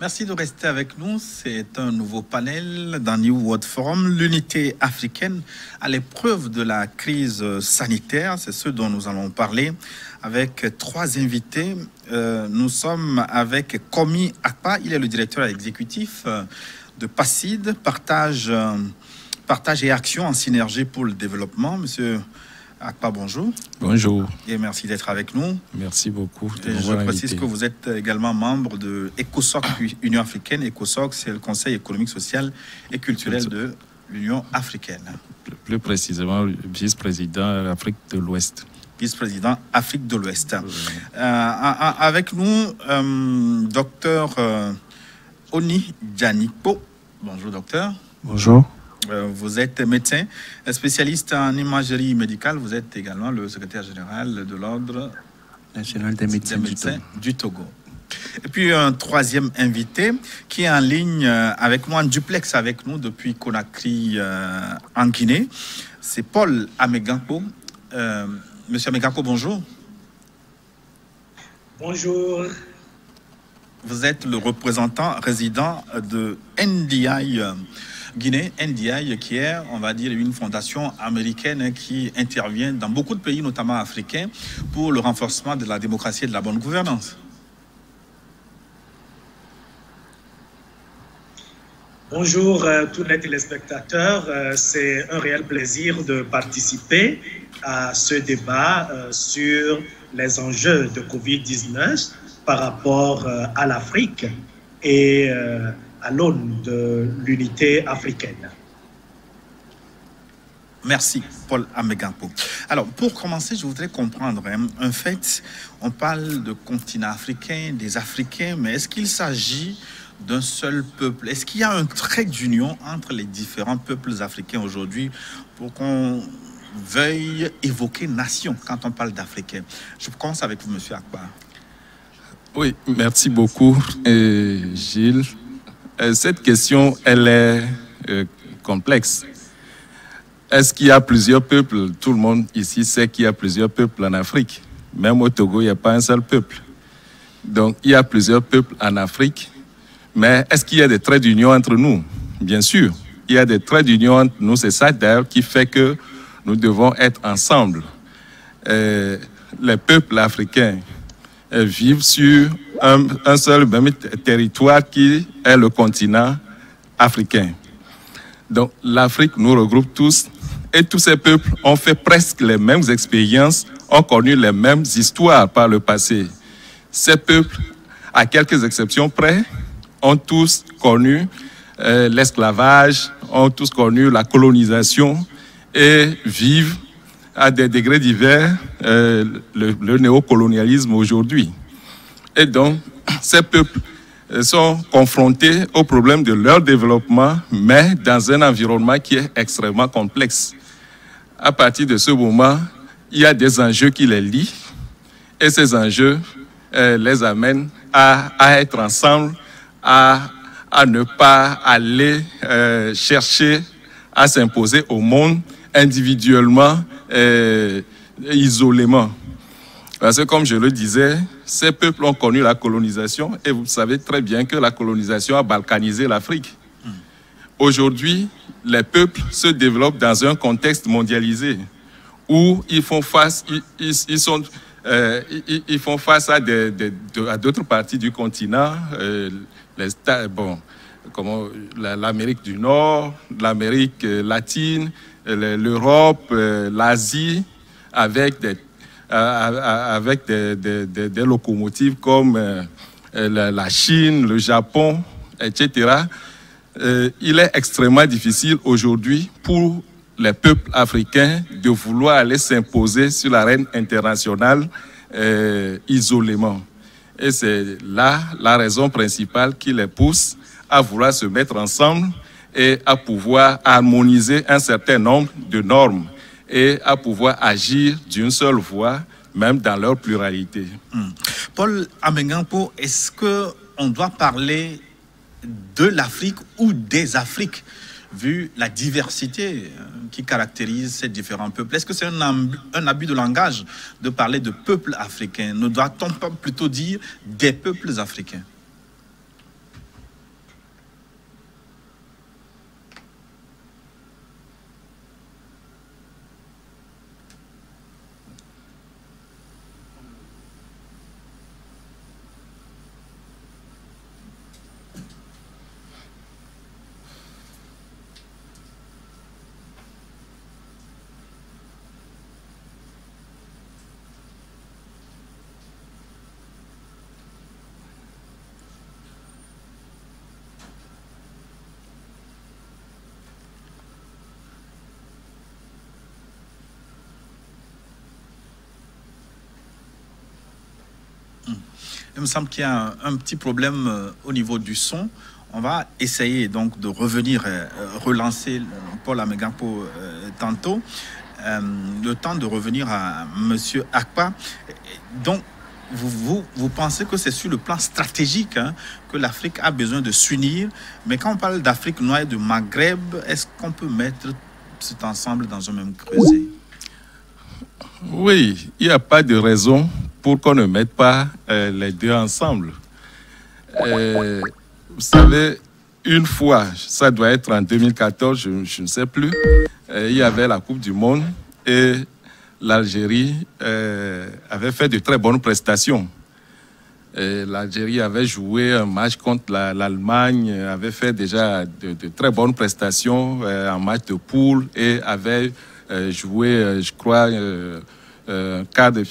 Merci de rester avec nous. C'est un nouveau panel dans New World Forum, l'unité africaine à l'épreuve de la crise sanitaire. C'est ce dont nous allons parler avec trois invités. Euh, nous sommes avec Komi Akpa, il est le directeur exécutif euh, de PACID, partage, euh, partage et action en synergie pour le développement. Monsieur Akpa, bonjour. Bonjour. Et merci d'être avec nous. Merci beaucoup. Je précise que vous êtes également membre de ECOSOC, Union africaine. ECOSOC, c'est le Conseil économique, social et culturel de l'Union africaine. Plus précisément, vice-président de l'Afrique de l'Ouest vice-président Afrique de l'Ouest. Euh, avec nous, euh, docteur euh, Oni Djanipo. Bonjour, docteur. Bonjour. Vous êtes médecin, spécialiste en imagerie médicale. Vous êtes également le secrétaire général de l'Ordre national des médecins, du, Togo. Et puis un troisième invité qui est en ligne avec nous, en duplex avec nous depuis Conakry en Guinée. C'est Paul Amegampo. Monsieur Megako, bonjour. Bonjour. Vous êtes le représentant résident de NDI Guinée, NDI qui est, on va dire, une fondation américaine qui intervient dans beaucoup de pays, notamment africains, pour le renforcement de la démocratie et de la bonne gouvernance. Bonjour à tous les téléspectateurs. Euh, c'est un réel plaisir de participer à ce débat euh, sur les enjeux de Covid-19 par rapport euh, à l'Afrique et à l'aune de l'unité africaine. Merci, Paul Amegampo. Alors, pour commencer, je voudrais comprendre, hein, en fait, on parle de continent africain, des Africains, mais est-ce qu'il s'agit d'un seul peuple? Est-ce qu'il y a un trait d'union entre les différents peuples africains aujourd'hui pour qu'on veuille évoquer nation quand on parle d'Africains? Je commence avec vous, Monsieur Akbar. Oui, merci beaucoup, Gilles. Euh, cette question, elle est euh, complexe. Est-ce qu'il y a plusieurs peuples? Tout le monde ici sait qu'il y a plusieurs peuples en Afrique. Même au Togo, il n'y a pas un seul peuple. Donc, il y a plusieurs peuples en Afrique. Mais est-ce qu'il y a des traits d'union entre nous? Bien sûr, il y a des traits d'union entre nous. C'est ça d'ailleurs qui fait que nous devons être ensemble. Euh, les peuples africains vivent sur un, seul même territoire qui est le continent africain. Donc l'Afrique nous regroupe tous et tous ces peuples ont fait presque les mêmes expériences, ont connu les mêmes histoires par le passé. Ces peuples, à quelques exceptions près, ont tous connu euh, l'esclavage, ont tous connu la colonisation et vivent à des degrés divers euh, le, néocolonialisme aujourd'hui. Et donc, ces peuples euh, sont confrontés au problème de leur développement, mais dans un environnement qui est extrêmement complexe. À partir de ce moment, il y a des enjeux qui les lient, et ces enjeux les amènent à, être ensemble à, ne pas aller euh, chercher à s'imposer au monde individuellement, euh, isolément. Parce que comme je le disais, ces peuples ont connu la colonisation et vous savez très bien que la colonisation a balkanisé l'Afrique. Aujourd'hui, les peuples se développent dans un contexte mondialisé où ils font face, ils, sont, euh, ils, font face à d'autres parties du continent. Euh, bon, comment, l'Amérique du Nord, l'Amérique euh, latine, l'Europe, l'Asie, avec des, avec des, locomotives comme la Chine, le Japon, etc. il est extrêmement difficile aujourd'hui pour les peuples africains de vouloir aller s'imposer sur l'arène internationale isolément. Et c'est là la raison principale qui les pousse à vouloir se mettre ensemble et à pouvoir harmoniser un certain nombre de normes et à pouvoir agir d'une seule voix, même dans leur pluralité. Hmm. Paul Amengampo, est-ce qu'on doit parler de l'Afrique ou des Afriques vu la diversité euh, qui caractérise ces différents peuples? Est-ce que c'est un, abus de langage de parler de peuples africains? Ne doit-on pas plutôt dire des peuples africains? Il me semble qu'il y a un, petit problème euh, au niveau du son. On va essayer donc de revenir, euh, relancer Paul Amegapo tantôt. le temps de revenir à Monsieur Akpa. Donc, vous, vous, pensez que c'est sur le plan stratégique hein, que l'Afrique a besoin de s'unir. Mais quand on parle d'Afrique noire et de Maghreb, est-ce qu'on peut mettre cet ensemble dans un même creuset? Oui, il n'y a pas de raison pour qu'on ne mette pas euh, les deux ensemble. Euh, vous savez, une fois, ça doit être en 2014, je, ne sais plus, euh, il y avait la Coupe du Monde et l'Algérie avait fait de très bonnes prestations. L'Algérie avait joué un match contre l'Allemagne, avait fait déjà de, très bonnes prestations en match de poule et avait joué, je crois, un quart de,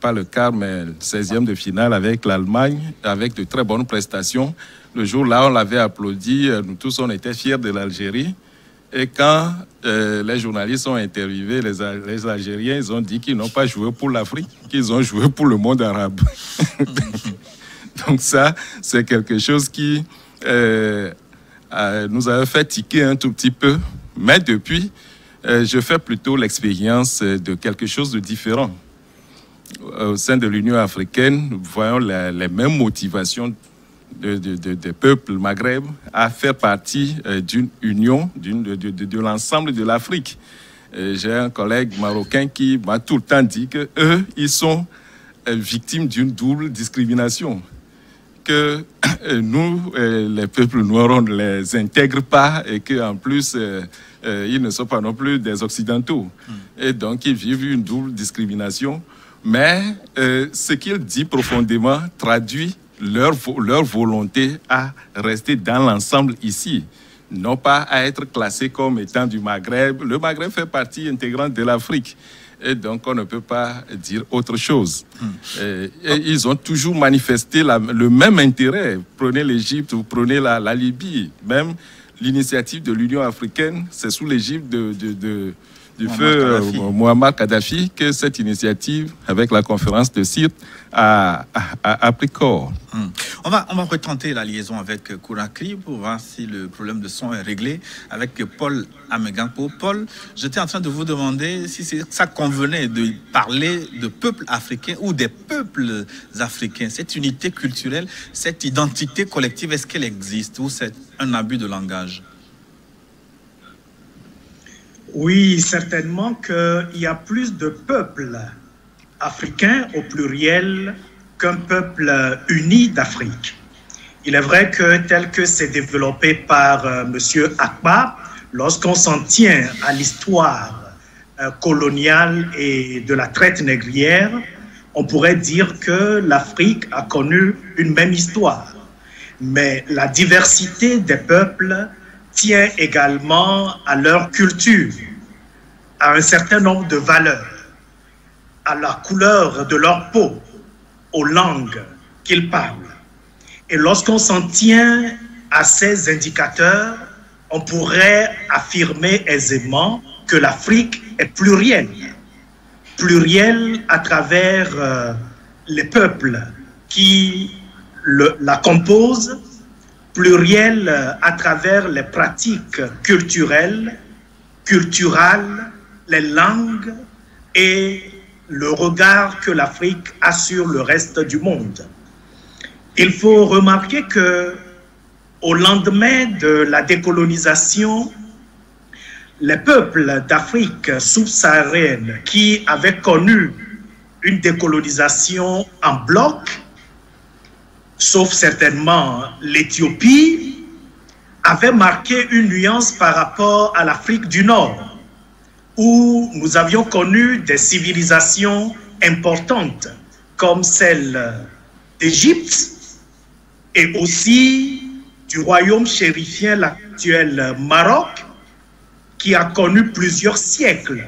pas, le quart, mais le 16e de finale avec l'Allemagne, avec de très bonnes prestations. Le jour-là, on l'avait applaudi, euh, nous tous, on était fiers de l'Algérie. Et quand euh, les journalistes ont interviewé les, les Algériens, ils ont dit qu'ils n'ont pas joué pour l'Afrique, qu'ils ont joué pour le monde arabe. Donc ça, c'est quelque chose qui euh, nous avait fait tiquer un tout petit peu. Mais depuis, je fais plutôt l'expérience de quelque chose de différent au sein de l'Union africaine, nous voyons les, mêmes motivations des de, peuples maghreb à faire partie euh, d'une union de, de l'ensemble de l'Afrique. J'ai un collègue marocain qui m'a tout le temps dit que eux, ils sont euh, victimes d'une double discrimination. Que euh, nous, les peuples noirs, on ne les intègre pas et qu'en plus, ils ne sont pas non plus des Occidentaux. Hmm. Et donc, ils vivent une double discrimination mais euh, ce qu'il dit profondément traduit leur, leur volonté à rester dans l'ensemble ici, non pas à être classé comme étant du Maghreb. Le Maghreb fait partie intégrante de l'Afrique. Et donc, on ne peut pas dire autre chose. Hmm. Et, ils ont toujours manifesté le même intérêt. Prenez l'Égypte, vous prenez la, la Libye. Même l'initiative de l'Union africaine, c'est sous l'Égypte de, de, de du feu Muammar Kadhafi que cette initiative, avec la conférence de Sirte, a, pris corps. Hmm. On, va, on va retenter la liaison avec Kourakri pour voir si le problème de son est réglé avec Paul Amegampo. Paul, j'étais en train de vous demander si ça convenait de parler de peuples africains ou des peuples africains. Cette unité culturelle, cette identité collective, est-ce qu'elle existe ou c'est un abus de langage? Oui, certainement qu'il y a plus de peuples africains au pluriel qu'un peuple uni d'Afrique. Il est vrai que tel que c'est développé par euh, M. Akba, lorsqu'on s'en tient à l'histoire euh, coloniale et de la traite négrière, on pourrait dire que l'Afrique a connu une même histoire. Mais la diversité des peuples tient également à leur culture, à un certain nombre de valeurs, à la couleur de leur peau, aux langues qu'ils parlent. Et lorsqu'on s'en tient à ces indicateurs, on pourrait affirmer aisément que l'Afrique est plurielle. Plurielle à travers euh, les peuples qui la composent, plurielle à travers les pratiques culturelles, culturales, les langues et le regard que l'Afrique a sur le reste du monde. Il faut remarquer que au lendemain de la décolonisation, les peuples d'Afrique subsaharienne qui avaient connu une décolonisation en bloc, sauf certainement l'Éthiopie, avaient marqué une nuance par rapport à l'Afrique du Nord où nous avions connu des civilisations importantes comme celle d'Égypte et aussi du royaume chérifien, l'actuel Maroc, qui a connu plusieurs siècles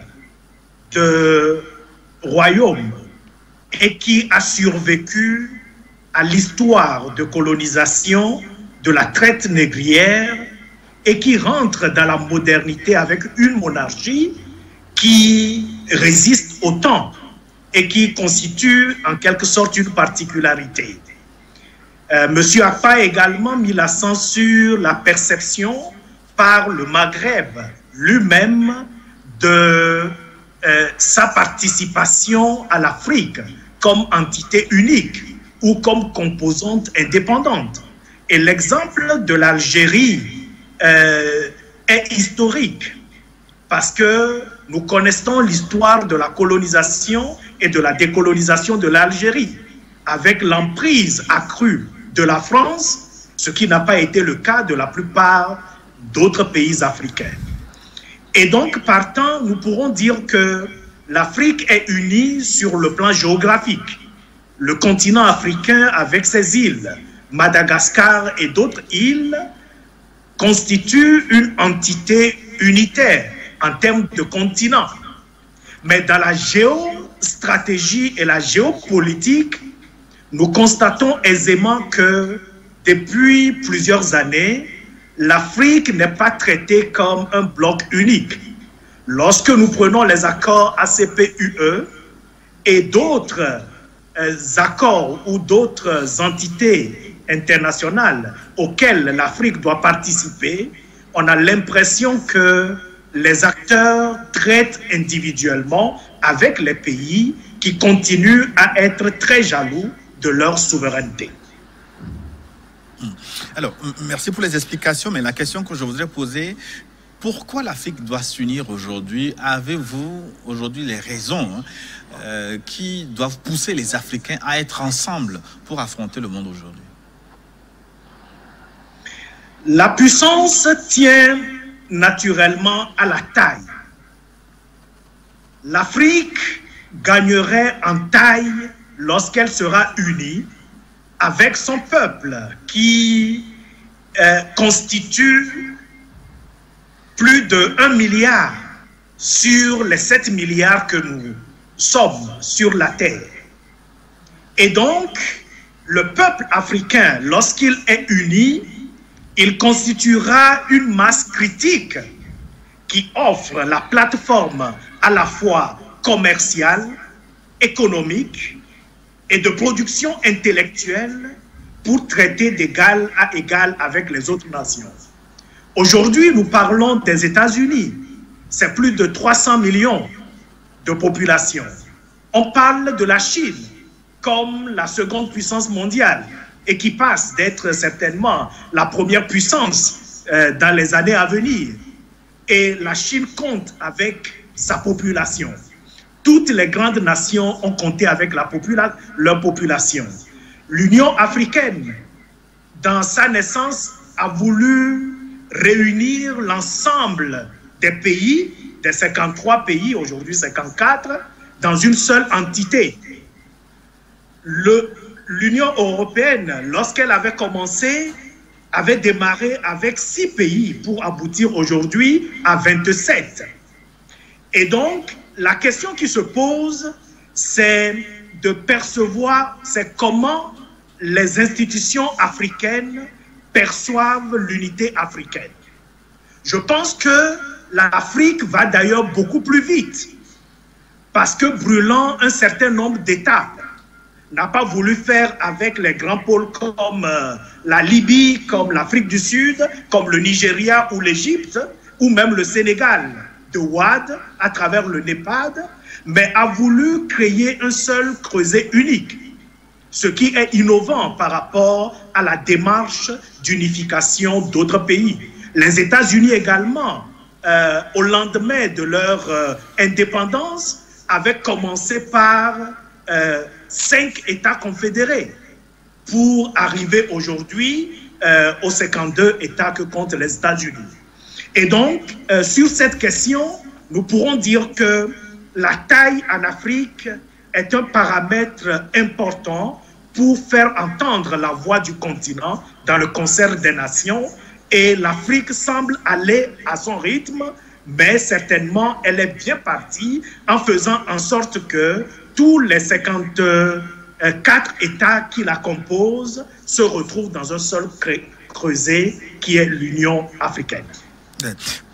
de royaume et qui a survécu à l'histoire de colonisation de la traite négrière et qui rentre dans la modernité avec une monarchie qui résiste au temps et qui constitue en quelque sorte une particularité. Euh, Monsieur Akpa a également mis l'accent sur la perception par le Maghreb lui-même de euh, sa participation à l'Afrique comme entité unique ou comme composante indépendante. Et l'exemple de l'Algérie euh, est historique parce que nous connaissons l'histoire de la colonisation et de la décolonisation de l'Algérie avec l'emprise accrue de la France, ce qui n'a pas été le cas de la plupart d'autres pays africains. Et donc, partant, nous pourrons dire que l'Afrique est unie sur le plan géographique. Le continent africain, avec ses îles, Madagascar et d'autres îles, constitue une entité unitaire en termes de continent. Mais dans la géostratégie et la géopolitique, nous constatons aisément que depuis plusieurs années, l'Afrique n'est pas traitée comme un bloc unique. Lorsque nous prenons les accords ACP-UE et d'autres accords ou d'autres entités internationales auxquelles l'Afrique doit participer, on a l'impression que les acteurs traitent individuellement avec les pays qui continuent à être très jaloux de leur souveraineté. Alors, merci pour les explications, mais la question que je voudrais poser, pourquoi l'Afrique doit s'unir aujourd'hui? Avez-vous aujourd'hui les raisons hein, euh, qui doivent pousser les Africains à être ensemble pour affronter le monde aujourd'hui? La puissance tient naturellement à la taille. L'Afrique gagnerait en taille lorsqu'elle sera unie avec son peuple qui euh, constitue plus de 1 milliard sur les 7 milliards que nous sommes sur la Terre. Et donc, le peuple africain, lorsqu'il est uni, il constituera une masse critique qui offre la plateforme à la fois commerciale, économique et de production intellectuelle pour traiter d'égal à égal avec les autres nations. Aujourd'hui, nous parlons des États-Unis. C'est plus de 300 millions de population. On parle de la Chine comme la seconde puissance mondiale et qui passe d'être certainement la première puissance euh, dans les années à venir. Et la Chine compte avec sa population. Toutes les grandes nations ont compté avec leur population. L'Union africaine, dans sa naissance, a voulu réunir l'ensemble des pays, des 53 pays, aujourd'hui 54, dans une seule entité. L'Union européenne, lorsqu'elle avait commencé, avait démarré avec six pays pour aboutir aujourd'hui à 27. Et donc, la question qui se pose, c'est de percevoir, c'est comment les institutions africaines perçoivent l'unité africaine. Je pense que l'Afrique va d'ailleurs beaucoup plus vite parce que brûlant un certain nombre d'étapes, n'a pas voulu faire avec les grands pôles comme euh, la Libye, comme l'Afrique du Sud, comme le Nigeria ou l'Égypte, ou même le Sénégal de Ouad à travers le NEPAD, mais a voulu créer un seul creuset unique, ce qui est innovant par rapport à la démarche d'unification d'autres pays. Les États-Unis également, euh, au lendemain de leur euh, indépendance, avaient commencé par euh, cinq États confédérés pour arriver aujourd'hui aux 52 États que comptent les États-Unis. Et donc, sur cette question, nous pourrons dire que la taille en Afrique est un paramètre important pour faire entendre la voix du continent dans le concert des nations. Et l'Afrique semble aller à son rythme, mais certainement elle est bien partie en faisant en sorte que tous les 54 États qui la composent se retrouvent dans un seul creuset qui est l'Union africaine.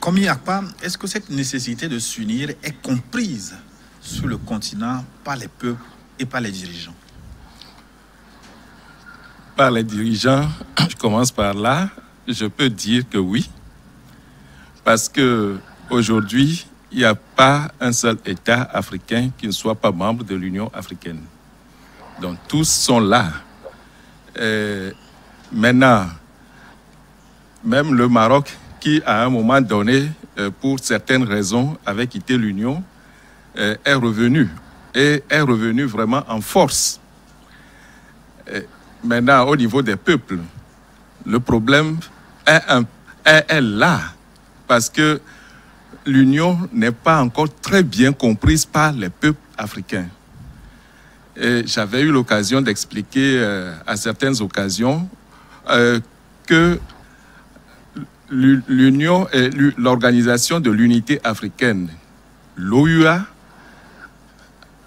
Comme il n'y a pas, est-ce que cette nécessité de s'unir est comprise sur le continent par les peuples et par les dirigeants? Par les dirigeants, je commence par là, je peux dire que oui, parce que aujourd'hui, il n'y a pas un seul État africain qui ne soit pas membre de l'Union africaine. Donc tous sont là. Euh, maintenant, même le Maroc, qui à un moment donné, euh, pour certaines raisons, avait quitté l'Union, euh, est revenu et est revenu vraiment en force. Maintenant, au niveau des peuples, le problème est, là parce que l'Union n'est pas encore très bien comprise par les peuples africains. J'avais eu l'occasion d'expliquer euh, à certaines occasions euh, que l'Union et l'Organisation de l'Unité africaine, l'OUA,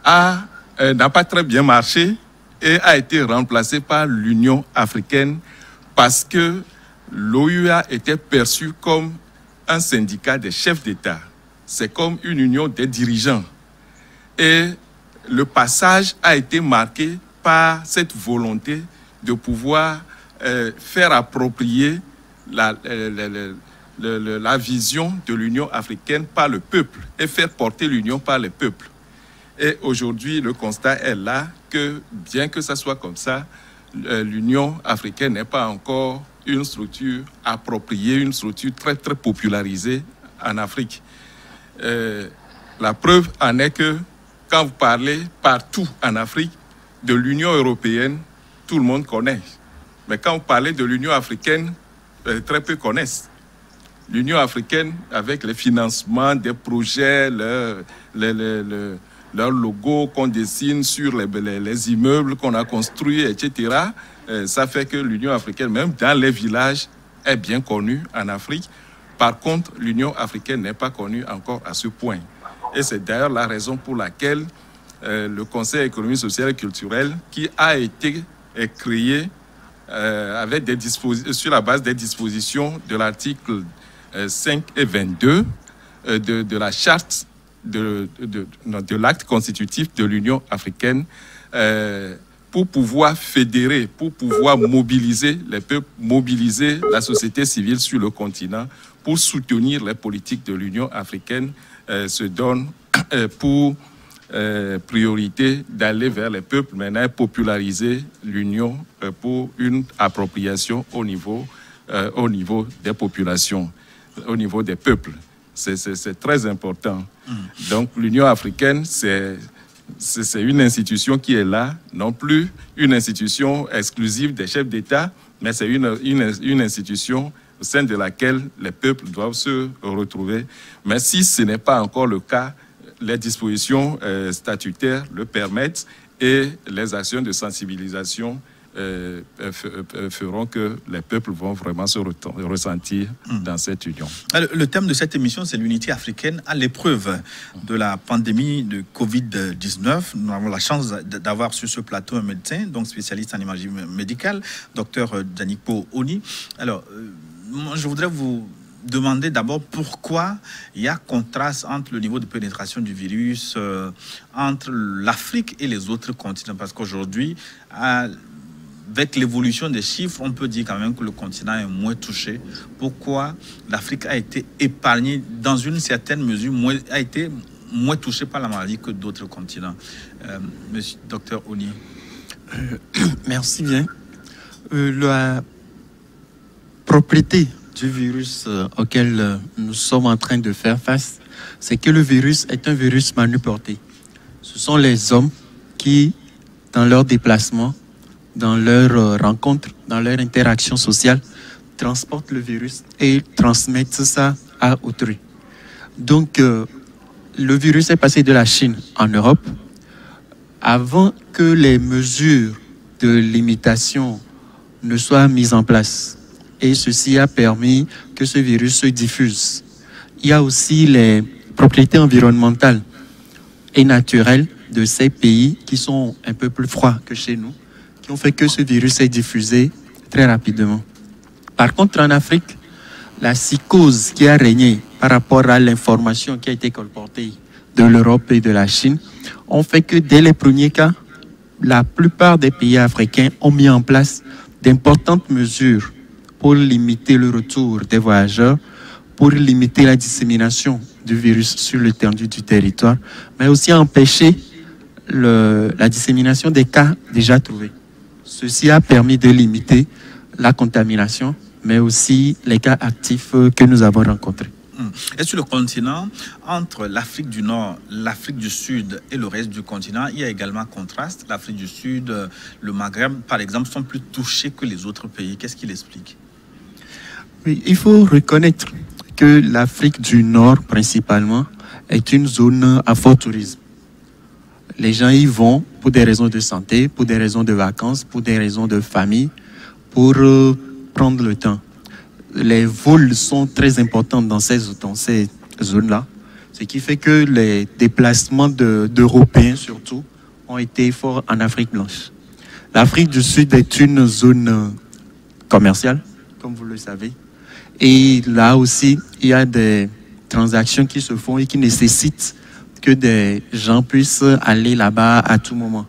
euh, n'a pas très bien marché et a été remplacée par l'Union africaine parce que l'OUA était perçue comme un syndicat des chefs d'État. C'est comme une union des dirigeants. Et le passage a été marqué par cette volonté de pouvoir euh, faire approprier la, la vision de l'Union africaine par le peuple et faire porter l'Union par le peuple. Et aujourd'hui, le constat est là bien que ça soit comme ça, euh, l'Union africaine n'est pas encore une structure appropriée, une structure très, très popularisée en Afrique. Euh, la preuve en est que quand vous parlez partout en Afrique de l'Union européenne, tout le monde connaît. Mais quand vous parlez de l'Union africaine, euh, très peu connaissent. L'Union africaine, avec les financements des projets, le, leur logo qu'on dessine sur les, les, immeubles qu'on a construits, etc., euh, ça fait que l'Union africaine, même dans les villages, est bien connue en Afrique. Par contre, l'Union africaine n'est pas connue encore à ce point. Et c'est d'ailleurs la raison pour laquelle euh, le Conseil économique, social et culturel, qui a été euh, créé avec des sur la base des dispositions de l'article 5 et 22 de, de la charte de, l'acte constitutif de l'Union africaine euh, pour pouvoir fédérer, pour pouvoir mobiliser les peuples, mobiliser la société civile sur le continent, pour soutenir les politiques de l'Union africaine, euh, se donne euh, pour priorité d'aller vers les peuples, maintenant populariser l'Union pour une appropriation au niveau, au niveau des populations, au niveau des peuples. C'est très important. Donc l'Union africaine, c'est une institution qui est là, non plus une institution exclusive des chefs d'État, mais c'est une, institution au sein de laquelle les peuples doivent se retrouver. Mais si ce n'est pas encore le cas, les dispositions euh, statutaires le permettent et les actions de sensibilisation euh, euh, euh, feront que les peuples vont vraiment se ressentir hmm. dans cette union. Le thème de cette émission, c'est l'unité africaine à l'épreuve de la pandémie de Covid-19. Nous avons la chance d'avoir sur ce plateau un médecin, donc spécialiste en imagerie médicale, docteur Danipo Oni. Alors, je voudrais vous demander d'abord pourquoi il y a contraste entre le niveau de pénétration du virus entre l'Afrique et les autres continents? Parce qu'aujourd'hui, avec l'évolution des chiffres, on peut dire quand même que le continent est moins touché. Pourquoi l'Afrique a été épargnée dans une certaine mesure, a été moins touchée par la maladie que d'autres continents? Euh, Monsieur docteur Oni. Euh, merci bien. Euh, la propriété du virus auquel nous sommes en train de faire face, c'est que le virus est un virus manipulé. Ce sont les hommes qui, dans leur déplacement, dans leur euh, rencontre, dans leur interaction sociale, transportent le virus et transmettent ça à autrui. Donc, euh, le virus est passé de la Chine en Europe avant que les mesures de limitation ne soient mises en place. Et ceci a permis que ce virus se diffuse. Il y a aussi les propriétés environnementales et naturelles de ces pays qui sont un peu plus froids que chez nous qui ont fait que ce virus s'est diffusé très rapidement. Par contre, en Afrique, la psychose qui a régné par rapport à l'information qui a été colportée de l'Europe et de la Chine ont fait que dès les premiers cas, la plupart des pays africains ont mis en place d'importantes mesures pour limiter le retour des voyageurs, pour limiter la dissémination du virus sur l'étendue du territoire, mais aussi empêcher la dissémination des cas déjà trouvés. Ceci a permis de limiter la contamination, mais aussi les cas actifs que nous avons rencontrés. Et sur le continent, entre l'Afrique du Nord, l'Afrique du Sud et le reste du continent, il y a également un contraste. L'Afrique du Sud, le Maghreb, par exemple, sont plus touchés que les autres pays. Qu'est-ce qu'il explique? Oui, Il faut reconnaître que l'Afrique du Nord, principalement, est une zone à fort tourisme. Les gens y vont pour des raisons de santé, pour des raisons de vacances, pour des raisons de famille, pour euh, prendre le temps. Les vols sont très importants dans ces, dans ces zones-là, ce qui fait que les déplacements d'Européens surtout ont été forts en Afrique blanche. L'Afrique du Sud est une zone commerciale, comme vous le savez, et là aussi, il y a des transactions qui se font et qui nécessitent que des gens puissent aller là-bas à tout moment.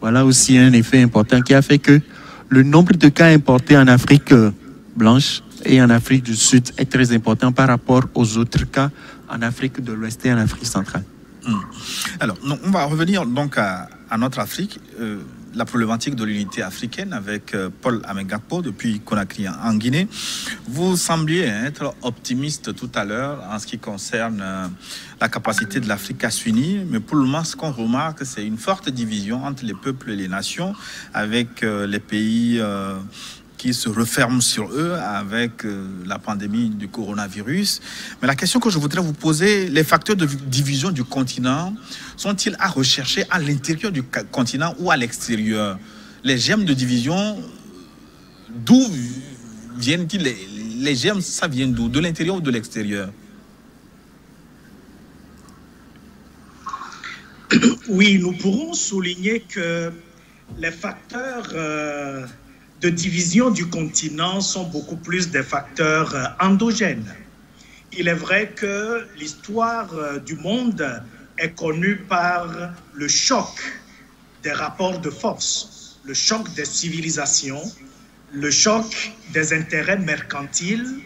Voilà aussi un effet important qui a fait que le nombre de cas importés en Afrique blanche et en Afrique du Sud est très important par rapport aux autres cas en Afrique de l'Ouest et en Afrique centrale. Hum. Alors, on va revenir donc à, notre Afrique. Euh, la problématique de l'unité africaine avec euh, Paul Amegapo depuis Conakry en Guinée. Vous sembliez être optimiste tout à l'heure en ce qui concerne euh, la capacité de l'Afrique à s'unir, mais pour le moment, ce qu'on remarque, c'est une forte division entre les peuples et les nations, avec les pays qui se referment sur eux avec euh, la pandémie du coronavirus. Mais la question que je voudrais vous poser, les facteurs de division du continent sont-ils à rechercher à l'intérieur du continent ou à l'extérieur? Les germes de division, d'où viennent-ils les, les ça vient d'où? De l'intérieur ou de l'extérieur? Oui, nous pourrons souligner que les facteurs euh, de division du continent sont beaucoup plus des facteurs euh, endogènes. Il est vrai que l'histoire euh, du monde est connue par le choc des rapports de force, le choc des civilisations, le choc des intérêts mercantiles,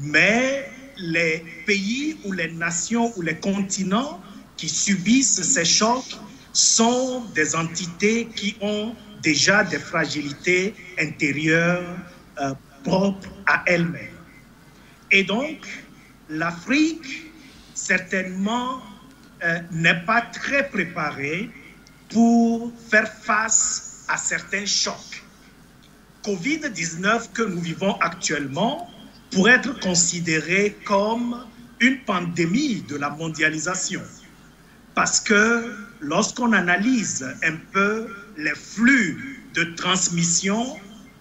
mais les pays ou les nations ou les continents qui subissent ces chocs sont des entités qui ont déjà des fragilités intérieures euh, propres à elle-même. Et donc, l'Afrique, certainement, euh, n'est pas très préparée pour faire face à certains chocs. Covid-19 que nous vivons actuellement pourrait être considéré comme une pandémie de la mondialisation. Parce que lorsqu'on analyse un peu les flux de transmission,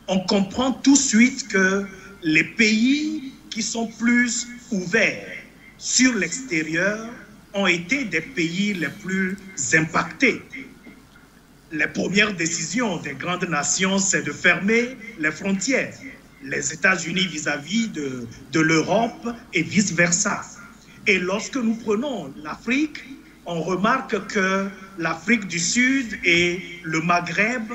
on comprend tout de suite que les pays qui sont plus ouverts sur l'extérieur ont été des pays les plus impactés. Les premières décisions des grandes nations, c'est de fermer les frontières, les États-Unis vis-à-vis de, de l'Europe et vice-versa. Et lorsque nous prenons l'Afrique, on remarque que l'Afrique du Sud et le Maghreb,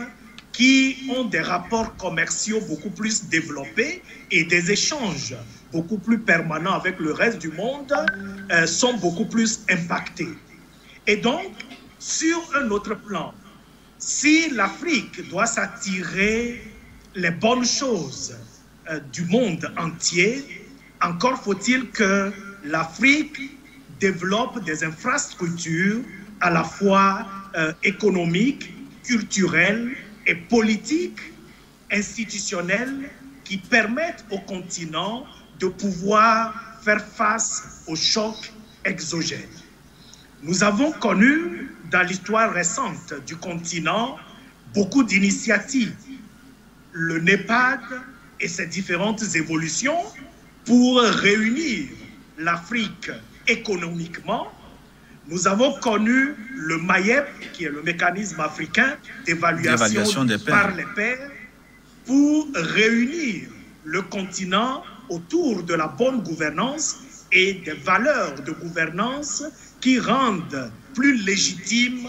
qui ont des rapports commerciaux beaucoup plus développés et des échanges beaucoup plus permanents avec le reste du monde, euh, sont beaucoup plus impactés. Et donc, sur un autre plan, si l'Afrique doit s'attirer les bonnes choses euh, du monde entier, encore faut-il que l'Afrique développe des infrastructures à la fois euh, économiques, culturelles et politiques, institutionnelles, qui permettent au continent de pouvoir faire face aux chocs exogènes. Nous avons connu dans l'histoire récente du continent beaucoup d'initiatives. Le NEPAD et ses différentes évolutions pour réunir l'Afrique économiquement, nous avons connu le MAIEP, qui est le mécanisme africain d'évaluation par les pairs, pour réunir le continent autour de la bonne gouvernance et des valeurs de gouvernance qui rendent plus légitime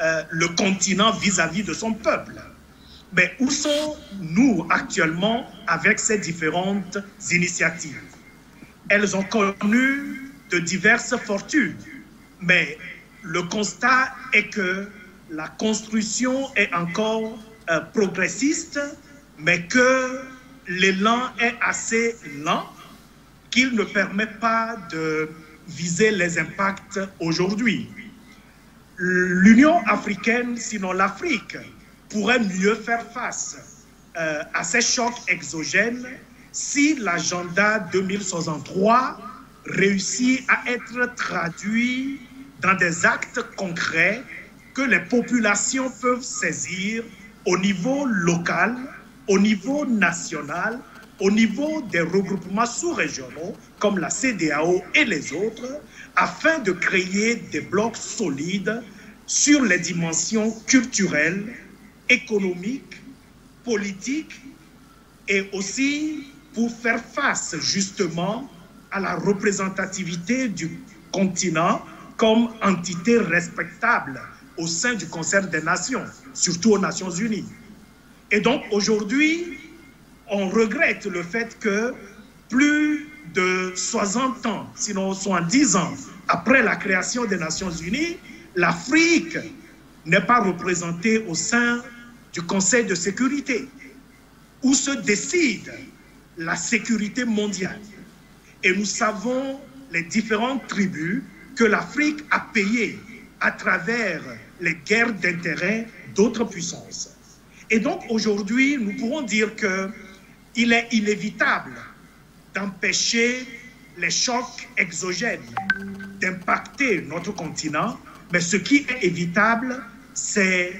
euh, le continent vis-à-vis de son peuple. Mais où sont-nous actuellement avec ces différentes initiatives? Elles ont connu de diverses fortunes, mais le constat est que la construction est encore euh, progressiste, mais que l'élan est assez lent, qu'il ne permet pas de viser les impacts aujourd'hui. L'Union africaine, sinon l'Afrique, pourrait mieux faire face euh, à ces chocs exogènes si l'agenda 2063 réussit à être traduit dans des actes concrets que les populations peuvent saisir au niveau local, au niveau national, au niveau des regroupements sous-régionaux comme la CDAO et les autres, afin de créer des blocs solides sur les dimensions culturelles, économiques, politiques et aussi pour faire face justement à la représentativité du continent comme entité respectable au sein du concert des nations, surtout aux Nations Unies. Et donc aujourd'hui, on regrette le fait que plus de 60 ans, sinon 70 ans après la création des Nations Unies, l'Afrique n'est pas représentée au sein du Conseil de sécurité, où se décide la sécurité mondiale. Et nous savons les différentes tribus que l'Afrique a payées à travers les guerres d'intérêt d'autres puissances. Et donc aujourd'hui, nous pourrons dire qu'il est inévitable d'empêcher les chocs exogènes d'impacter notre continent, mais ce qui est évitable, c'est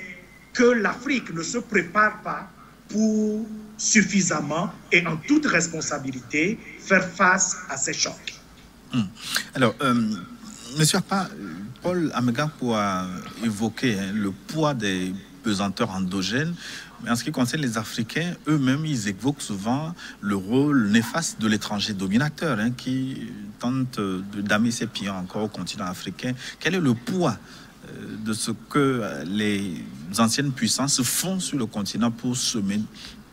que l'Afrique ne se prépare pas pour suffisamment et en toute responsabilité faire face à ces chocs. Hmm. Alors, euh, Monsieur Arpa, Paul Amegapo a évoqué hein, le poids des pesanteurs endogènes. Mais en ce qui concerne les Africains, eux-mêmes, ils évoquent souvent le rôle néfaste de l'étranger dominateur hein, qui tente de damer ses pieds encore au continent africain. Quel est le poids euh, de ce que les anciennes puissances font sur le continent pour semer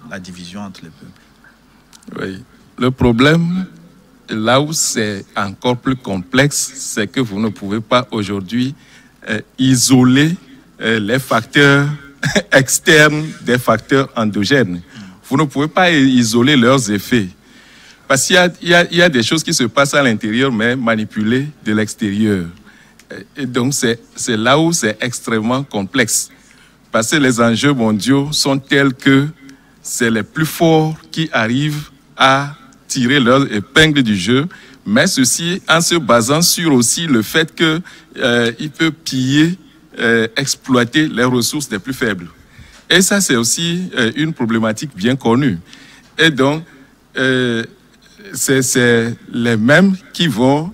la division entre les peuples Oui. Le problème, là où c'est encore plus complexe, c'est que vous ne pouvez pas aujourd'hui euh, isoler euh, les facteurs externes des facteurs endogènes. Vous ne pouvez pas isoler leurs effets. Parce qu'il y, a des choses qui se passent à l'intérieur, mais manipulées de l'extérieur. Et donc, c'est là où c'est extrêmement complexe. Parce que les enjeux mondiaux sont tels que c'est les plus forts qui arrivent à tirer leur épingle du jeu, mais ceci en se basant sur aussi le fait qu'il euh, peut piller, euh, exploiter les ressources des plus faibles. Et ça, c'est aussi euh, une problématique bien connue. Et donc, euh, c'est les mêmes qui vont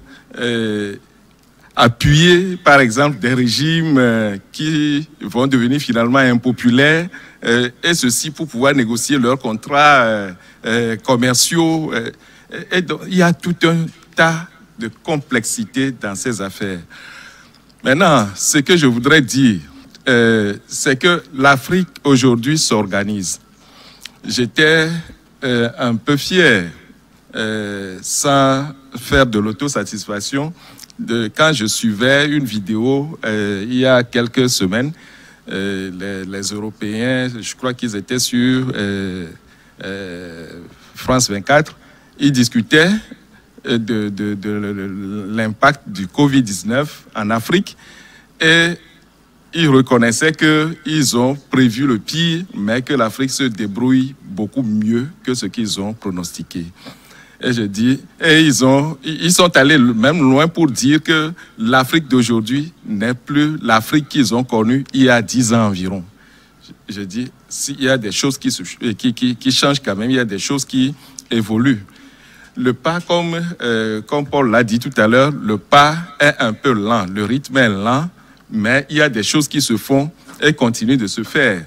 appuyer, par exemple, des régimes euh, qui vont devenir finalement impopulaires, euh, et ceci pour pouvoir négocier leurs contrats euh, commerciaux. et donc, il y a tout un tas de complexité dans ces affaires. Maintenant, ce que je voudrais dire, c'est que l'Afrique aujourd'hui s'organise. J'étais un peu fier, sans faire de l'autosatisfaction, quand je suivais une vidéo euh, il y a quelques semaines, euh, les, Européens, je crois qu'ils étaient sur euh, France 24, ils discutaient de, de l'impact du Covid-19 en Afrique et ils reconnaissaient qu'ils ont prévu le pire, mais que l'Afrique se débrouille beaucoup mieux que ce qu'ils ont pronostiqué. Et je dis, et ils, ont, ils sont allés même loin pour dire que l'Afrique d'aujourd'hui n'est plus l'Afrique qu'ils ont connue il y a dix ans environ. Je, dis, s'il y a des choses qui, qui, qui, qui, changent quand même, il y a des choses qui évoluent. Le pas, comme, euh, comme Paul l'a dit tout à l'heure, le pas est un peu lent, le rythme est lent, mais il y a des choses qui se font et continuent de se faire.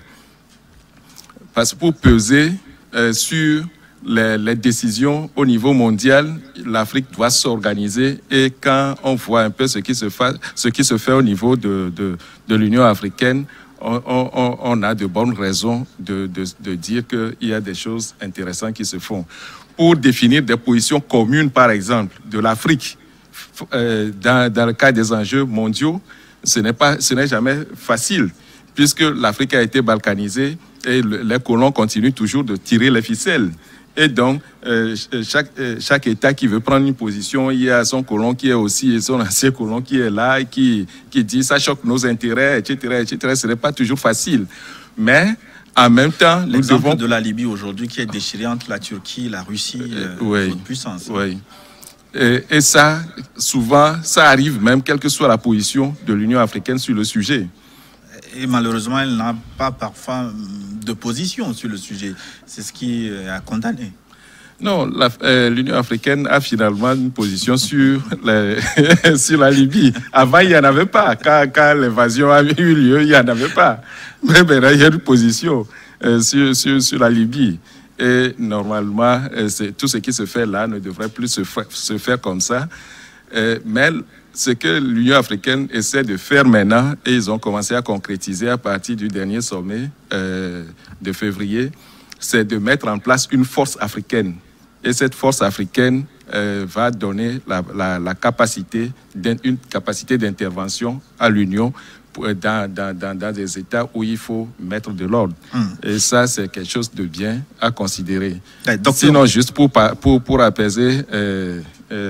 Parce que pour peser euh, sur les, décisions au niveau mondial, l'Afrique doit s'organiser et quand on voit un peu ce qui se fait, au niveau de, de, l'Union africaine, on, a de bonnes raisons de, de dire qu'il y a des choses intéressantes qui se font. Pour définir des positions communes, par exemple, de l'Afrique, euh, dans, le cas des enjeux mondiaux, ce n'est ce n'est jamais facile, puisque l'Afrique a été balkanisée et les colons continuent toujours de tirer les ficelles. Et donc, euh, chaque, euh, chaque État qui veut prendre une position, il y a son colon qui est aussi, son ancien colon qui est là, qui, qui dit ça choque nos intérêts, etc. etc. Ce n'est pas toujours facile. Mais en même temps, l'exemple devons... de la Libye aujourd'hui qui est déchiré entre la Turquie, la Russie, euh, oui, puissance. Oui. Et, et, ça, souvent, ça arrive même, quelle que soit la position de l'Union africaine sur le sujet. Et malheureusement, elle n'a pas parfois de position sur le sujet. C'est ce qui a condamné. Non, euh, l'Union africaine a finalement une position sur, la Libye. Avant, il n'y en avait pas. Quand, quand l'évasion a eu lieu, il n'y en avait pas. Mais maintenant, il y a une position euh, sur, la Libye. Et normalement, euh, tout ce qui se fait là ne devrait plus se, se faire comme ça. mais ce que l'Union africaine essaie de faire maintenant, et ils ont commencé à concrétiser à partir du dernier sommet euh, de février, c'est de mettre en place une force africaine. Et cette force africaine euh, va donner la, la, capacité, une capacité d'intervention à l'Union dans, dans, dans, des États où il faut mettre de l'ordre. Hmm. Et ça, c'est quelque chose de bien à considérer. Sinon, juste pour, pour, pour apaiser euh,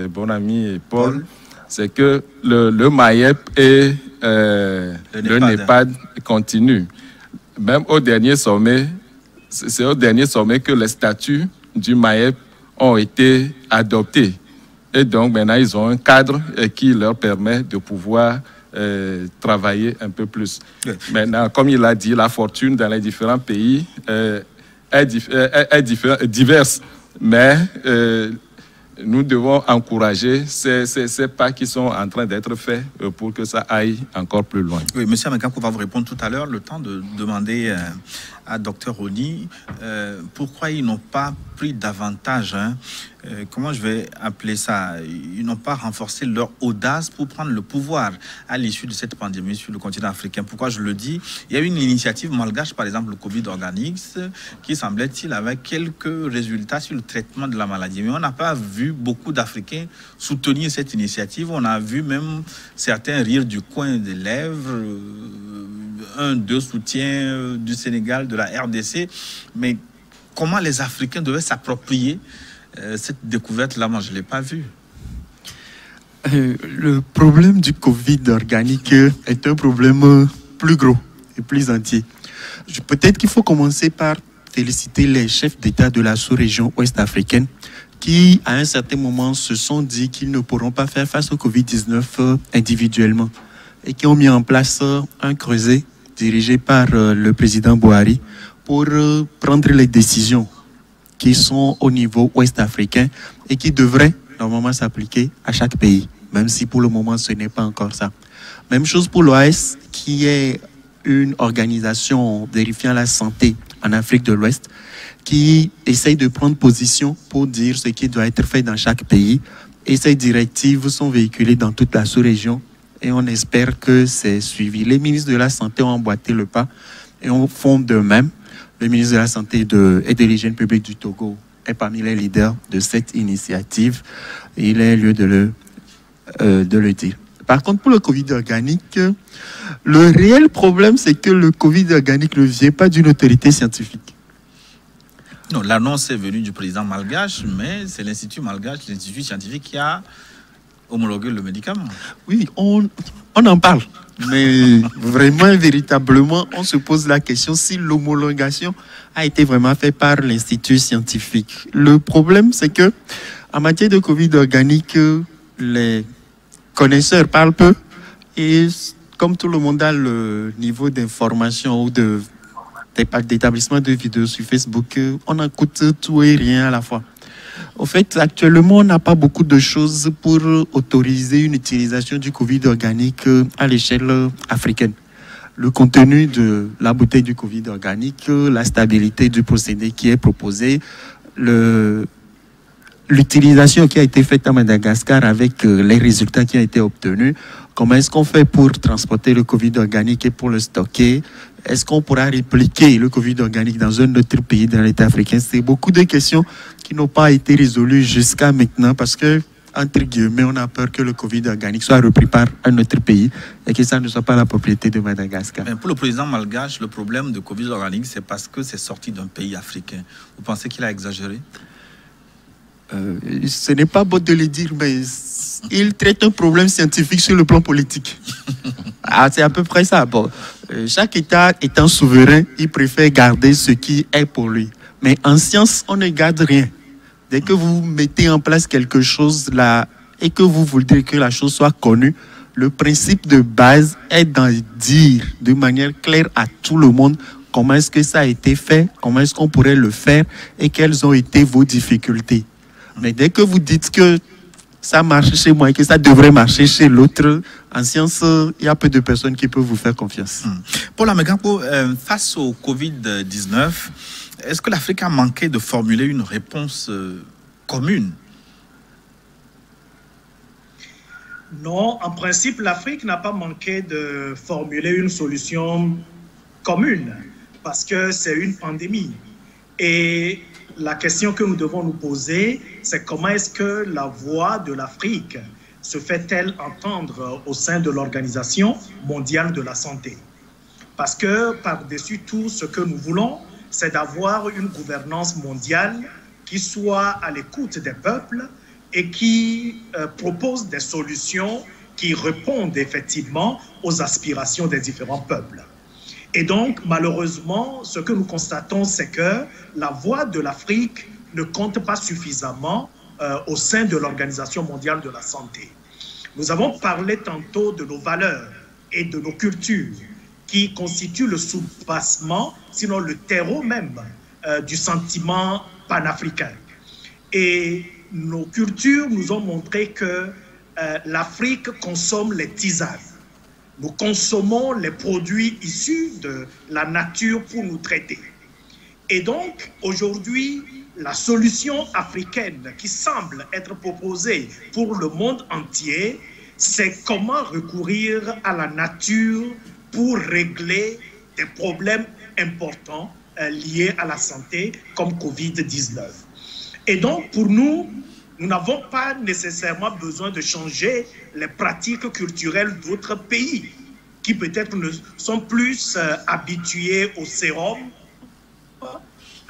bon ami Paul c'est que le, le MAEP et euh, le, NEPAD. continuent. Même au dernier sommet, c'est au dernier sommet que les statuts du MAEP ont été adoptés. Et donc maintenant, ils ont un cadre euh, qui leur permet de pouvoir euh, travailler un peu plus. Maintenant, comme il a dit, la fortune dans les différents pays est, est, diverse. Mais nous devons encourager ces, pas qui sont en train d'être faits euh, pour que ça aille encore plus loin. Oui, Monsieur Amakakou va vous répondre tout à l'heure. Le temps de demander euh, à Dr Roni euh, pourquoi ils n'ont pas pris davantage, hein, euh, comment je vais appeler ça, ils n'ont pas renforcé leur audace pour prendre le pouvoir à l'issue de cette pandémie sur le continent africain? Pourquoi je le dis? Il y a eu une initiative malgache, par exemple le Covid Organics, qui semblait-il avait quelques résultats sur le traitement de la maladie. Mais on n'a pas vu beaucoup d'Africains soutenir cette initiative. On a vu même certains rire du coin des lèvres. Euh, un, deux soutiens du Sénégal, de la RDC. Mais comment les Africains devaient s'approprier euh, cette découverte-là, moi, je ne l'ai pas vue. Euh, le problème du Covid organique est un problème plus gros et plus entier. Peut-être qu'il faut commencer par féliciter les chefs d'État de la sous-région ouest-africaine qui, à un certain moment, se sont dit qu'ils ne pourront pas faire face au Covid-19 euh, individuellement et qui ont mis en place un creuset dirigé par le président Bouhari pour euh, prendre les décisions qui sont au niveau ouest-africain et qui devraient normalement s'appliquer à chaque pays, même si pour le moment ce n'est pas encore ça. Même chose pour l'OAS, qui est une organisation vérifiant la santé en Afrique de l'Ouest, qui essaye de prendre position pour dire ce qui doit être fait dans chaque pays. Et ces directives sont véhiculées dans toute la sous-région et on espère que c'est suivi. Les ministres de la Santé ont emboîté le pas et on font de même le ministre de la Santé et de, l'Hygiène publique du Togo est parmi les leaders de cette initiative. il est lieu de le, euh, de le dire. Par contre, pour le Covid organique, le réel problème, c'est que le Covid organique ne vient pas d'une autorité scientifique. Non, l'annonce est venue du président malgache, mais c'est l'Institut malgache, l'Institut scientifique qui a homologué le médicament. Oui, on, on en parle. Mais vraiment, véritablement, on se pose la question si l'homologation a été vraiment faite par l'Institut scientifique. Le problème, c'est que en matière de Covid organique, les connaisseurs parlent peu. Et comme tout le monde a le niveau d'information ou de d'établissement de vidéos sur Facebook, on écoute tout et rien à la fois. Au fait, actuellement, on n'a pas beaucoup de choses pour autoriser une utilisation du Covid organique à l'échelle africaine. Le contenu de la bouteille du Covid organique, la stabilité du procédé qui est proposé, l'utilisation qui a été faite à Madagascar avec euh, les résultats qui ont été obtenus. Comment est-ce qu'on fait pour transporter le Covid organique et pour le stocker Est-ce qu'on pourra répliquer le Covid organique dans un autre pays dans l'État africain? C'est beaucoup de questions qui n'ont pas été résolues jusqu'à maintenant parce que, entre guillemets, on a peur que le Covid organique soit repris par un autre pays et que ça ne soit pas la propriété de Madagascar. Mais pour le président malgache, le problème de Covid organique, c'est parce que c'est sorti d'un pays africain. Vous pensez qu'il a exagéré? Euh, ce n'est pas beau de le dire, mais il traite un problème scientifique sur le plan politique. Ah, c'est à peu près ça. Bon, chaque État étant souverain, il préfère garder ce qui est pour lui. Mais en science, on ne garde rien. Dès que vous mettez en place quelque chose là et que vous voulez que la chose soit connue, le principe de base est d'en dire de manière claire à tout le monde comment est-ce que ça a été fait, comment est-ce qu'on pourrait le faire et quelles ont été vos difficultés. Mais dès que vous dites que ça marche chez moi et que ça devrait marcher chez l'autre, en science, il y a peu de personnes qui peuvent vous faire confiance. Paul Amegapo, euh, face au Covid-19, est-ce que l'Afrique a manqué de formuler une réponse euh, commune? Non, en principe, l'Afrique n'a pas manqué de formuler une solution commune parce que c'est une pandémie. Et la question que nous devons nous poser, c'est comment est-ce que la voix de l'Afrique se fait-elle entendre au sein de l'Organisation mondiale de la santé? Parce que par-dessus tout, ce que nous voulons, c'est d'avoir une gouvernance mondiale qui soit à l'écoute des peuples et qui euh, propose des solutions qui répondent effectivement aux aspirations des différents peuples. Et donc, malheureusement, ce que nous constatons, c'est que la voix de l'Afrique ne compte pas suffisamment euh, au sein de l'Organisation mondiale de la santé. Nous avons parlé tantôt de nos valeurs et de nos cultures qui constituent le soubassement, sinon le terreau même euh, du sentiment panafricain. Et nos cultures nous ont montré que euh, l'Afrique consomme les tisanes. Nous consommons les produits issus de la nature pour nous traiter. Et donc, aujourd'hui, la solution africaine qui semble être proposée pour le monde entier, c'est comment recourir à la nature pour régler des problèmes importants euh, liés à la santé comme Covid-19. Et donc, pour nous, nous n'avons pas nécessairement besoin de changer les pratiques culturelles d'autres pays qui peut-être sont plus euh, habitués au sérum,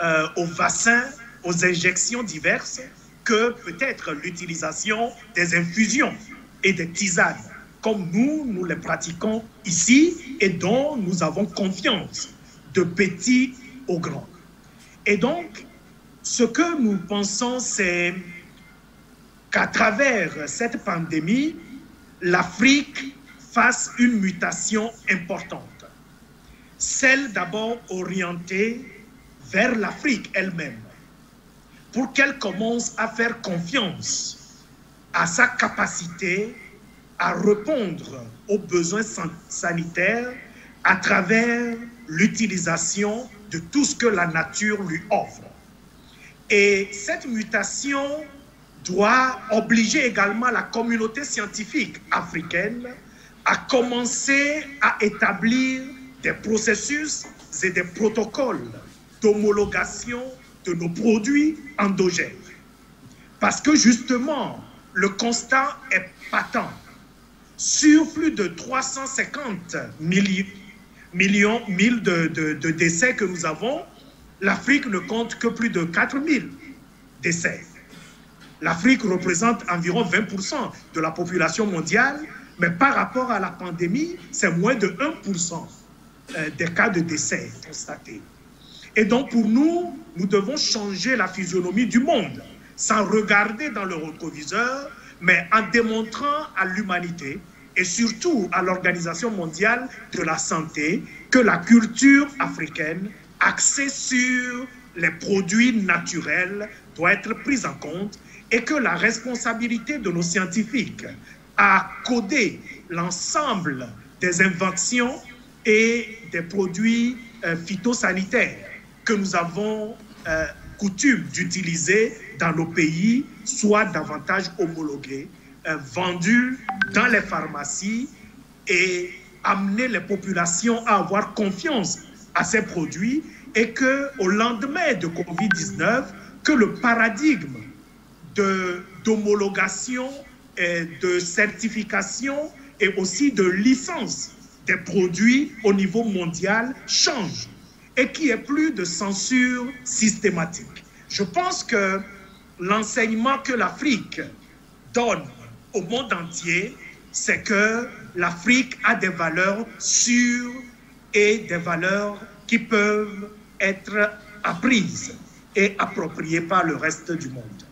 euh, aux vaccins, aux injections diverses que peut-être l'utilisation des infusions et des tisanes, comme nous, nous les pratiquons ici et dont nous avons confiance, de petits au grand. Et donc, ce que nous pensons, c'est qu'à travers cette pandémie, l'Afrique fasse une mutation importante. Celle d'abord orientée vers l'Afrique elle-même, pour qu'elle commence à faire confiance à sa capacité à répondre aux besoins sanitaires à travers l'utilisation de tout ce que la nature lui offre. Et cette mutation doit obliger également la communauté scientifique africaine à commencer à établir des processus et des protocoles d'homologation de nos produits endogènes. Parce que justement, le constat est patent. Sur plus de 350 millions, mille de, de, décès que nous avons, l'Afrique ne compte que plus de 4000 décès. L'Afrique représente environ 20% de la population mondiale, mais par rapport à la pandémie, c'est moins de 1% des cas de décès constatés. Et donc pour nous, nous devons changer la physionomie du monde sans regarder dans le rétroviseur, mais en démontrant à l'humanité et surtout à l'Organisation mondiale de la santé que la culture africaine axée sur les produits naturels doit être prise en compte et que la responsabilité de nos scientifiques à coder l'ensemble des inventions et des produits euh, phytosanitaires que nous avons euh, coutume d'utiliser dans nos pays soient davantage homologués, euh, vendus dans les pharmacies et amener les populations à avoir confiance à ces produits et que au lendemain de Covid-19, que le paradigme d'homologation et de certification et aussi de licence des produits au niveau mondial change et qu'il n'y ait plus de censure systématique. Je pense que l'enseignement que l'Afrique donne au monde entier, c'est que l'Afrique a des valeurs sûres et des valeurs qui peuvent être apprises et appropriées par le reste du monde.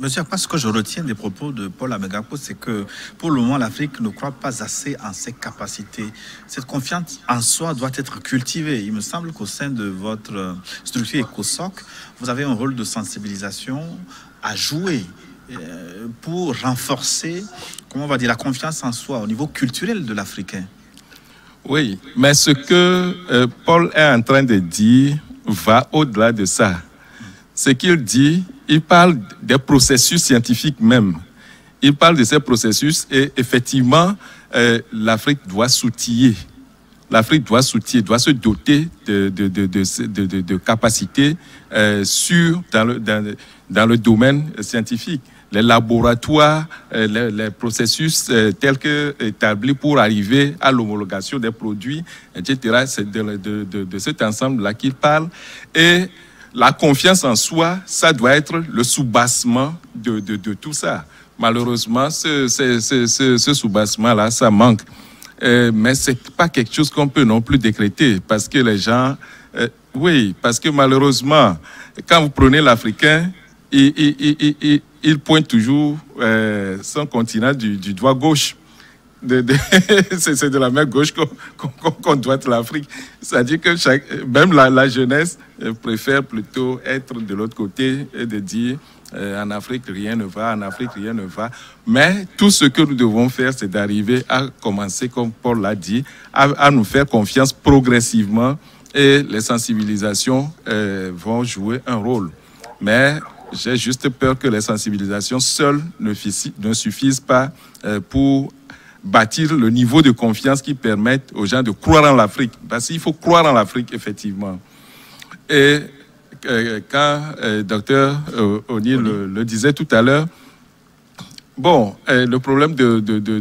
Monsieur Akpa, ce que je retiens des propos de Paul Amegapo, c'est que pour le moment, l'Afrique ne croit pas assez en ses capacités. Cette confiance en soi doit être cultivée. Il me semble qu'au sein de votre structure ECOSOC, vous avez un rôle de sensibilisation à jouer euh, pour renforcer, comment on va dire, la confiance en soi au niveau culturel de l'Africain. Oui, mais ce que euh, Paul est en train de dire va au-delà de ça. Ce qu'il dit, il parle des processus scientifiques même. Il parle de ces processus et effectivement, euh, l'Afrique doit s'outiller. L'Afrique doit s'outiller, doit se doter de, capacités euh, dans, le, domaine scientifique. Les laboratoires, euh, les, les, processus euh, tels que établis pour arriver à l'homologation des produits, etc. C'est de, de, cet ensemble-là qu'il parle. Et la confiance en soi, ça doit être le soubassement de, de, tout ça. Malheureusement, ce, ce, ce soubassement-là, ça manque. Euh, mais ce n'est pas quelque chose qu'on peut non plus décréter parce que les gens, euh, oui, parce que malheureusement, quand vous prenez l'Africain, il, pointe toujours euh, son continent du, du doigt gauche. C'est de la main gauche qu'on qu qu doit l'Afrique. C'est-à-dire que même la, jeunesse préfère plutôt être de l'autre côté et de dire euh, en Afrique rien ne va, en Afrique rien ne va. Mais tout ce que nous devons faire, c'est d'arriver à commencer, comme Paul l'a dit, à, nous faire confiance progressivement et les sensibilisations euh, vont jouer un rôle. Mais j'ai juste peur que les sensibilisations seules ne, ne suffisent pas euh, pour bâtir le niveau de confiance qui permette aux gens de croire en l'Afrique. Parce qu'il faut croire en l'Afrique, effectivement. Et euh, quand euh, docteur euh, O'Neill le, le, disait tout à l'heure, bon, le problème de, de, de,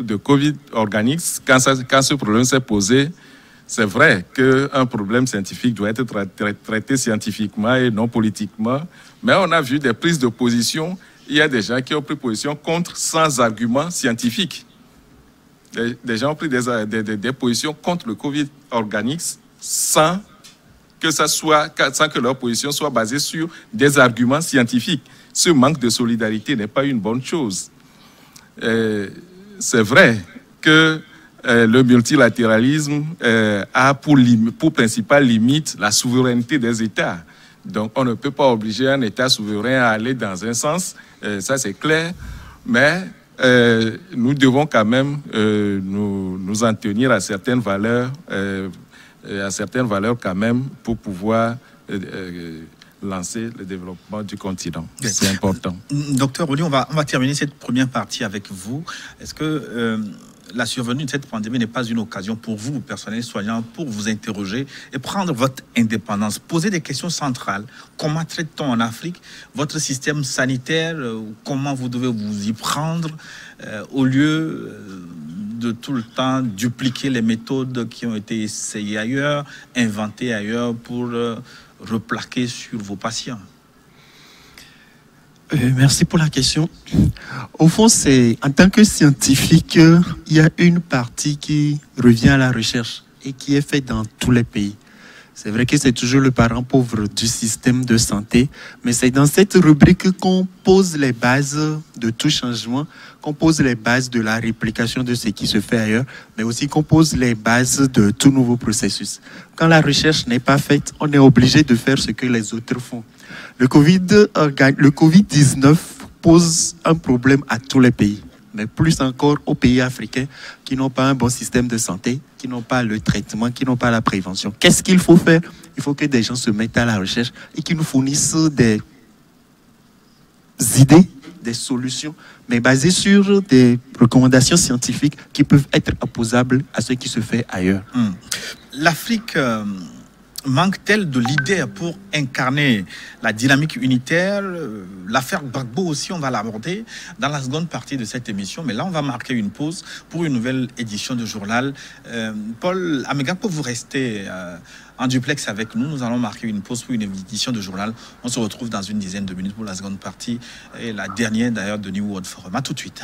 de, Covid organique, quand, ça, quand ce problème s'est posé, c'est vrai qu'un problème scientifique doit être traité, traité scientifiquement et non politiquement, mais on a vu des prises de position il y a des gens qui ont pris position contre sans argument scientifique. Des, gens ont pris des, des, positions contre le Covid organique sans que ça soit, sans que leur position soit basée sur des arguments scientifiques. Ce manque de solidarité n'est pas une bonne chose. Euh, C'est vrai que euh, le multilatéralisme euh, a pour, pour principale limite la souveraineté des États. Donc, on ne peut pas obliger un État souverain à aller dans un sens, ça c'est clair, mais euh, nous devons quand même euh, nous, nous, en tenir à certaines valeurs, à certaines valeurs quand même pour pouvoir lancer le développement du continent. C'est important. Docteur Oli, on va, on va terminer cette première partie avec vous. Est-ce que la survenue de cette pandémie n'est pas une occasion pour vous, personnel soignant, pour vous interroger et prendre votre indépendance, poser des questions centrales. Comment traite-t-on en Afrique votre système sanitaire Comment vous devez vous y prendre euh, au lieu de tout le temps dupliquer les méthodes qui ont été essayées ailleurs, inventées ailleurs pour euh, replaquer sur vos patients? Euh, merci pour la question. Au fond, c'est en tant que scientifique, il y a une partie qui revient à la recherche et qui est faite dans tous les pays. C'est vrai que c'est toujours le parent pauvre du système de santé, mais c'est dans cette rubrique qu'on pose les bases de tout changement, qu'on pose les bases de la réplication de ce qui se fait ailleurs, mais aussi qu'on pose les bases de tout nouveau processus. Quand la recherche n'est pas faite, on est obligé de faire ce que les autres font. Le Covid, le COVID-19 pose un problème à tous les pays. mais plus encore aux pays africains qui n'ont pas un bon système de santé, qui n'ont pas le traitement, qui n'ont pas la prévention. Qu'est-ce qu'il faut faire? Il faut que des gens se mettent à la recherche et qui nous fournissent des idées, des solutions, mais basées sur des recommandations scientifiques qui peuvent être opposables à ce qui se fait ailleurs. Hmm. L'Afrique euh, manque-t-elle de leaders pour incarner la dynamique unitaire? Euh, L'affaire Gbagbo aussi, on va l'aborder dans la seconde partie de cette émission. Mais là, on va marquer une pause pour une nouvelle édition de journal. Euh, Paul Amega, pour vous rester euh, en duplex avec nous, nous allons marquer une pause pour une édition de journal. On se retrouve dans une dizaine de minutes pour la seconde partie et la dernière d'ailleurs de New World Forum. À tout de suite.